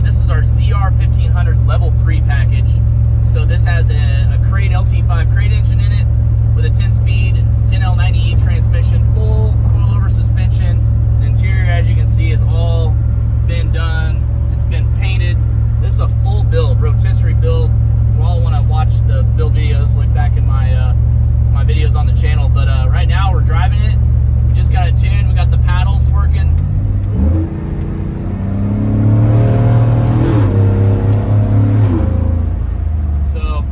This is our ZR 1500 level 3 package. So this has a, a crate LT5 crate engine in it with a 10-speed 10L90E transmission, full coilover suspension. The interior, as you can see, has all been done. It's been painted. This is a full build, rotisserie build. Well, when I watch the build videos, look back in my uh, my videos on the channel. But uh, right now we're driving it. We just got it tuned. We got the paddles working. So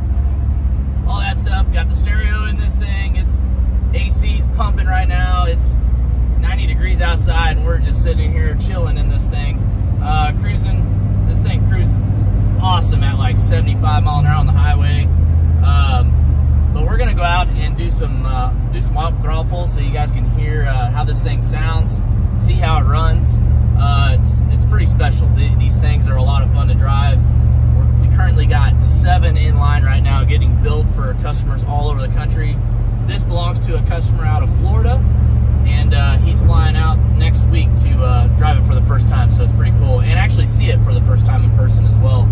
all that stuff. We got the stereo in this thing. It's AC's pumping right now. It's 90 degrees outside, and we're just sitting here chilling in this thing, uh, cruising. This thing cruises awesome at like 75 mile an hour on the highway. Um, but we're gonna go out and do some uh, do some wild throttle pulls so you guys can hear uh, how this thing sounds, see how it runs. Uh, it's it's pretty special. The, these things are a lot of fun to drive. We're, we currently got seven in line right now, getting built for customers all over the country. This belongs to a customer out of Florida, and uh, he's flying out next week to uh, drive it for the first time. So it's pretty cool, and actually see it for the first time in person as well.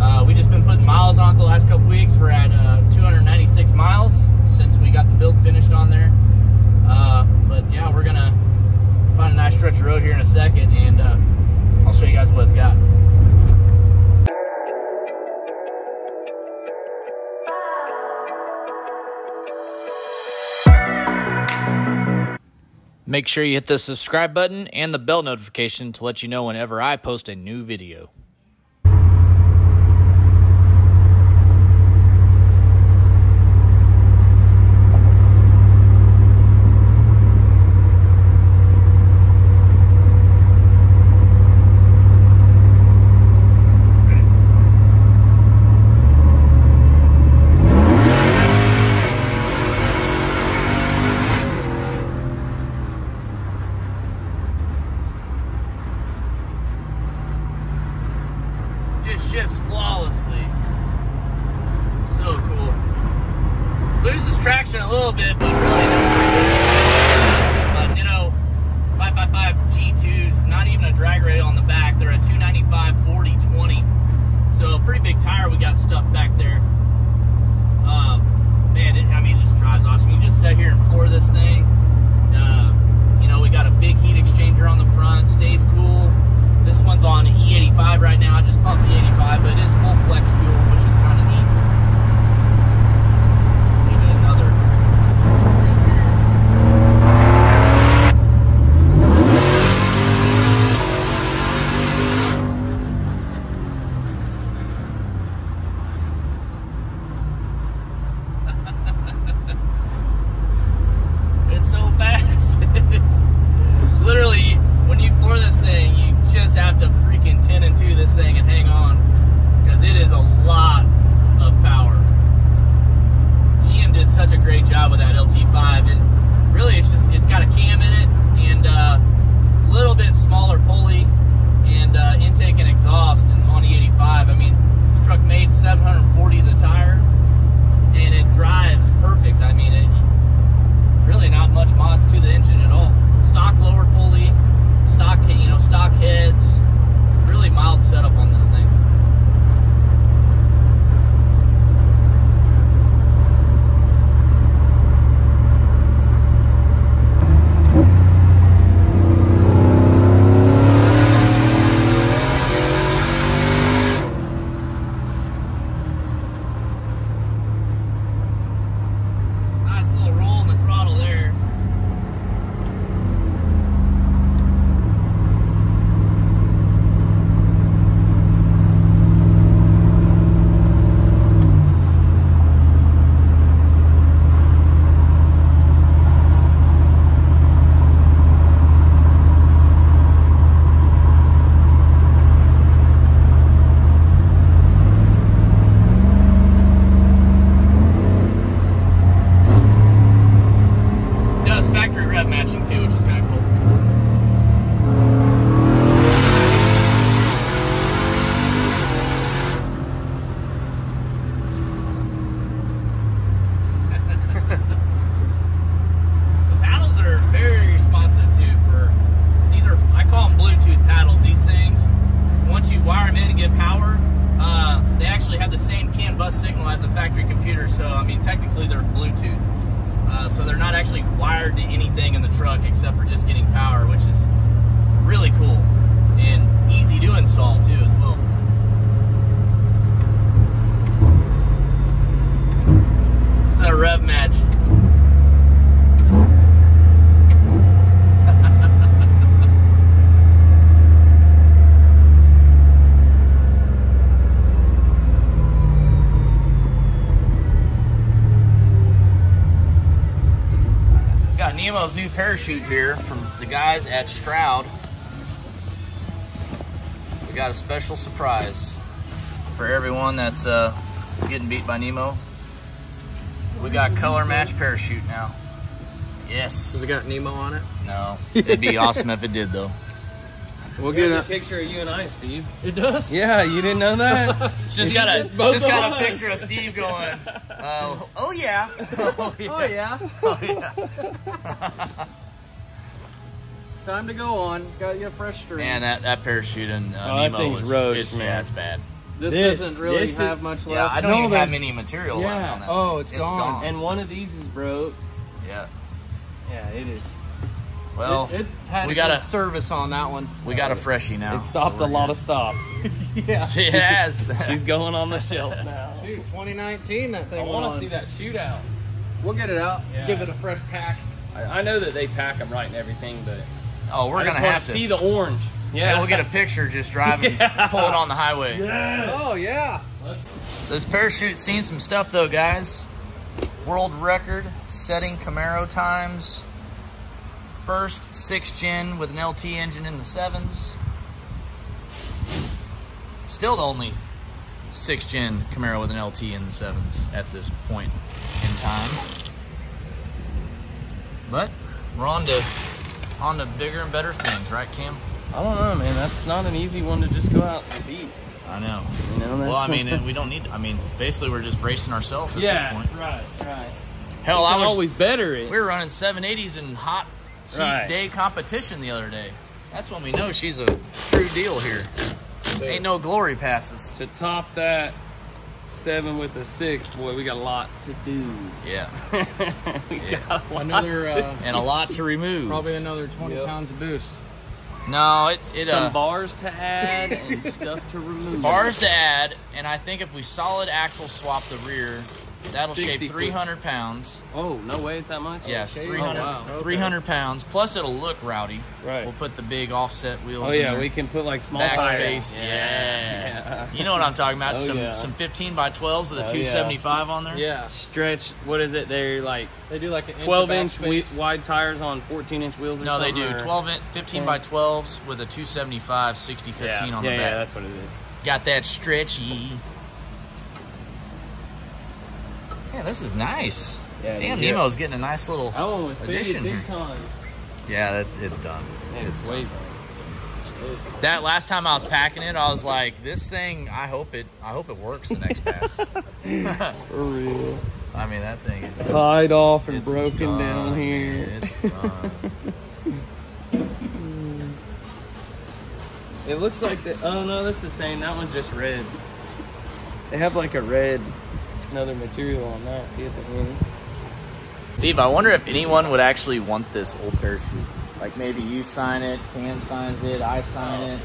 Uh, we just been putting miles on it the last couple weeks. We're at uh, 296 miles since we got the build finished on there. Make sure you hit the subscribe button and the bell notification to let you know whenever I post a new video. just shifts flawlessly. So cool. Loses traction a little bit, but really that's pretty good. But you know, 555 G2s, not even a drag radial on the back. They're a 295 40 20. So a pretty big tire we got stuffed back there. Uh, man, it, I mean, it just drives awesome. You can just sit here and floor this thing. Uh, you know, we got a big heat exchanger on the front, stays cool. This one's on E85 right now. I just pumped the 85, but it is full flex fuel, which is kind of neat. Maybe another. right here. It's so fast. It's literally, when you floor this thing, you just have to freaking 10 and 2 this thing and hang on. Because it is a lot of power. GM did such a great job with that LT5. And really, it's just, it's got a cam in it and a little bit smaller pulley and uh, intake and exhaust and on the 85. I mean, this truck made 740 the tire and it drives perfect. I mean, it, really not much mods to the engine at all. Stock lower pulley, stock you know stock heads, really mild setup on this thing. As a factory computer. So I mean, technically they're Bluetooth. Uh, so they're not actually wired to anything in the truck except for just getting power, which is really cool and easy to install too as well. It's a rev match. Got new parachute here from the guys at Stroud. We got a special surprise for everyone that's uh, getting beat by Nemo. We got color match parachute now. Yes. Has it got Nemo on it? No. It'd be awesome if it did though. We'll There's get a picture of you and I, Steve. It does? Yeah, you didn't know that? It's just got a It's just got a picture of Steve going, uh, oh yeah. Oh yeah. Oh, yeah. Oh, yeah. Time to go on. Got you a fresh string. Man, that, that parachute and uh, Oh, Nemo thing's was roach, it's, man. yeah, it's bad. this, this- doesn't really this is- have much Yeah, left. I don't No, even have there's- any material Yeah. left on that. Oh, it's gone. gone. and one of these is broke. yeah. Yeah, it is. Well, it, it had we a got good a- service on that one. we got a freshie now. It stopped so a lot good. of stops. yeah. It has. She's going on the shelf now. Shoot, 2019 that thing. I thing want to see that shootout. We'll get it out. Yeah. Give it a fresh pack. I, I know that they pack them right and everything, but oh, we're I gonna wanna have to see the orange. Yeah, Yeah, we'll get a picture just driving, Yeah. pull it on the highway. Yeah. Oh, yeah. This parachute's seen some stuff though, guys. World record setting Camaro times. First six gen with an LT engine in the sevens. Still the only six gen Camaro with an LT in the sevens at this point in time. But we're on to on to bigger and better things, right, Cam? I don't know, man. That's not an easy one to just go out and beat. I know. You know, Well, I mean, we don't need. I mean, basically, we're just bracing ourselves at yeah, this point. right, right. Hell, I can was always better it. we were running 780s in hot heat Right. day competition the other day. That's when we know she's a true deal here. Ain't no glory passes. to top that seven with a six, boy, we got a lot to do. Yeah, we Yeah. got a lot Another, to uh, and a lot to remove. Probably another 20 Yep. pounds of boost. No, it it some uh, bars to add and stuff to remove. bars to add, and I think if we solid axle swap the rear, that'll 60 shave 300 pounds. Oh, no way, it's that much? Yes, Okay. 300, Oh, wow. Okay. 300 pounds. Plus, it'll look rowdy. Right. We'll put the big offset wheels. Oh in yeah, there. we can put like small Backspace, tires. yeah. You know what I'm talking about? Oh, some yeah. some 15 by 12s with a Oh, yeah. 275 on there. Yeah. Stretch. What is it? They're like They do like an inch 12 inch wide tires on 14 inch wheels. Or No, they do or- 12 in, 15 by 12s with a 275 60 15 yeah. on yeah, the yeah, back. that's what it is. Got that stretchy. Man, this is nice. Yeah, Damn, yeah. Nemo's getting a nice little. Oh, was fitted Addition big here. time. Yeah, that, it's done. Man, It's it's way done. It's- That last time I was packing it, I was like, this thing. I hope it. I hope it works the next pass. For real. I mean, that thing. Is, Tied off and broken done, down here. man. It's done. It looks like the. Oh no, that's the same. That one's just red. They have like a red, another material on that. See at the end. Steve, I wonder if anyone would actually want this old parachute. Like maybe you sign it, Cam signs it, I sign it.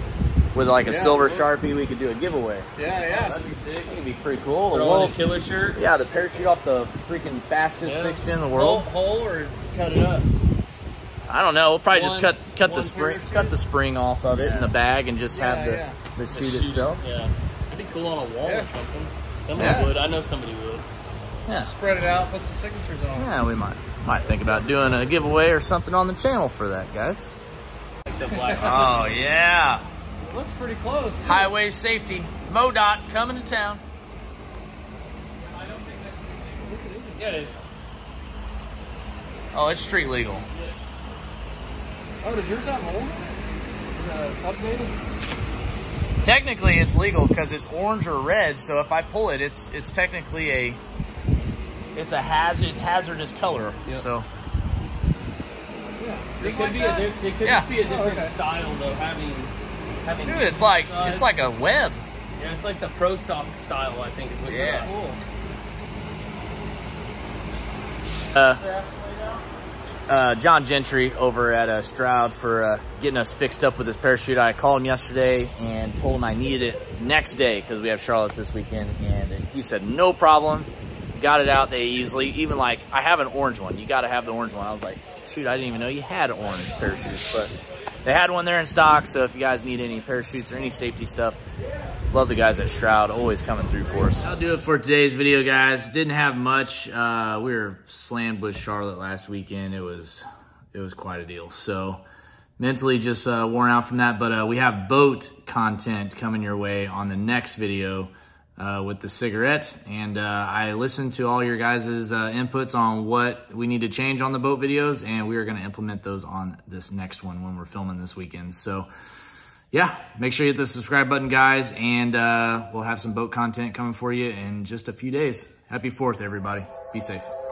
With like a Yeah, silver sure. sharpie, we could do a giveaway. Yeah, yeah. That'd be sick. It'd be pretty cool. Throw Well, on a killer shirt. yeah, the parachute off the freaking fastest Yeah. six in the Hole, world. hole or cut it up. I don't know. We'll probably just cut cut the spring parachute? cut the spring off of it in the bag and just Yeah, have the yeah. the The chute itself. Yeah. That'd be cool on a wall Yeah. or something. Somebody Yeah. would. I know somebody would. Yeah. Spread it out, put some signatures on it. Yeah, we might might think about doing a giveaway or something on the channel for that, guys. Like the black. Oh yeah. It looks pretty close. Highway safety. MoDOT coming to town. I don't think that's street legal. Yeah, it is. Oh, it's street legal. Oh, does yours have hole in it? Is that updated? Technically, it's legal because it's orange or red. So if I pull it, it's it's technically a it's a hazard. It's hazardous color. Yep. So Yeah. It could like be that? a. It could Yeah. just be a different okay. style though. Having having. dude, it's like size. it's like a web. Yeah, it's like the pro stock style. I think is what. Yeah. You're Cool. Uh, Straps laid out. uh, John Gentry over at uh, Stroud for uh, getting us fixed up with this parachute. I called him yesterday and told him I needed it next day because we have Charlotte this weekend, and, and he said no problem. Got it out they easily. Even like I have an orange one. You got to have the orange one. I was like, shoot, I didn't even know you had an orange parachutes, but they had one there in stock. So if you guys need any parachutes or any safety stuff, love the guys at Stroud always coming through for us. I'll do it for today's video, guys. Didn't have much. Uh, we were slammed with Charlotte last weekend. It was it was quite a deal. So mentally just uh, worn out from that. But uh, we have boat content coming your way on the next video uh, with the cigarette. And uh, I listened to all your guys' uh, inputs on what we need to change on the boat videos, and we are going to implement those on this next one when we're filming this weekend. So yeah, make sure you hit the subscribe button, guys, and uh, we'll have some boat content coming for you in just a few days. Happy 4th, everybody. Be safe.